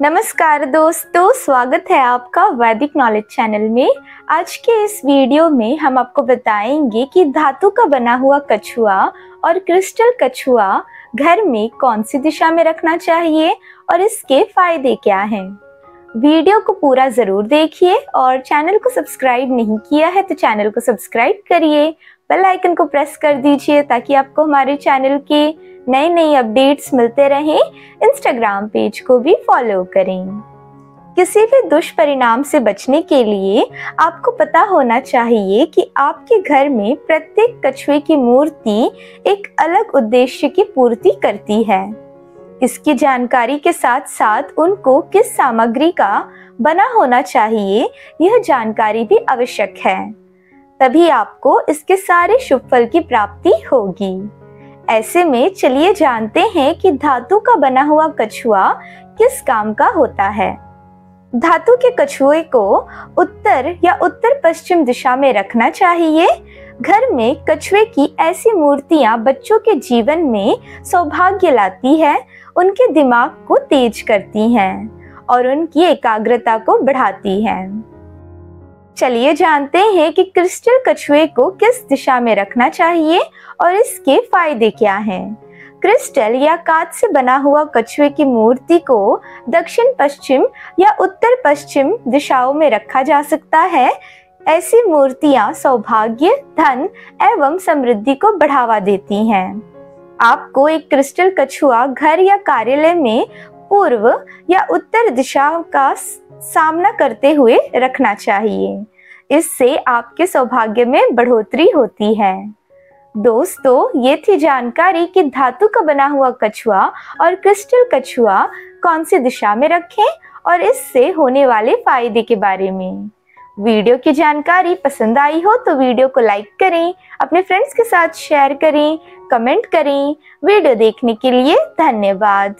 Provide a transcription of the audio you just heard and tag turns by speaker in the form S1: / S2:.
S1: नमस्कार दोस्तों, स्वागत है आपका वैदिक नॉलेज चैनल में। आज के इस वीडियो में हम आपको बताएँगे कि धातु का बना हुआ कछुआ और क्रिस्टल कछुआ घर में कौन सी दिशा में रखना चाहिए और इसके फ़ायदे क्या हैं। वीडियो को पूरा ज़रूर देखिए और चैनल को सब्सक्राइब नहीं किया है तो चैनल को सब्सक्राइब करिए। बेल आइकन को प्रेस कर दीजिए ताकि आपको हमारे चैनल के नए नए अपडेट्स मिलते रहें। इंस्टाग्राम पेज को भी फॉलो करें। किसी भी दुष्परिणाम से बचने के लिए आपको पता होना चाहिए कि आपके घर में प्रत्येक कछुए की मूर्ति एक अलग उद्देश्य की पूर्ति करती है। इसकी जानकारी के साथ साथ उनको किस सामग्री का बना होना चाहिए, यह जानकारी भी आवश्यक है। तभी आपको इसके सारे शुभ फल की प्राप्ति होगी। ऐसे में चलिए जानते हैं कि धातु का बना हुआ कछुआ किस काम का होता है। धातु के कछुए को उत्तर या उत्तर पश्चिम दिशा में रखना चाहिए। घर में कछुए की ऐसी मूर्तियाँ बच्चों के जीवन में सौभाग्य लाती है, उनके दिमाग को तेज करती हैं और उनकी एकाग्रता को बढ़ाती हैं। चलिए जानते हैं कि क्रिस्टल कछुए को किस दिशा में रखना चाहिए और इसके फ़ायदे क्या हैं। क्रिस्टल या कांच से बना हुआ कछुए की मूर्ति को दक्षिण पश्चिम या उत्तर पश्चिम दिशाओं में रखा जा सकता है। ऐसी मूर्तियाँ सौभाग्य, धन एवं समृद्धि को बढ़ावा देती हैं। आपको एक क्रिस्टल कछुआ घर या कार्यालय में पूर्व या उत्तर दिशा का सामना करते हुए रखना चाहिए। इससे आपके सौभाग्य में बढ़ोतरी होती है। दोस्तों, ये थी जानकारी कि धातु का बना हुआ कछुआ और क्रिस्टल कछुआ कौन सी दिशा में रखें और इससे होने वाले फ़ायदे के बारे में। वीडियो की जानकारी पसंद आई हो तो वीडियो को लाइक करें, अपने फ्रेंड्स के साथ शेयर करें, कमेंट करें। वीडियो देखने के लिए धन्यवाद।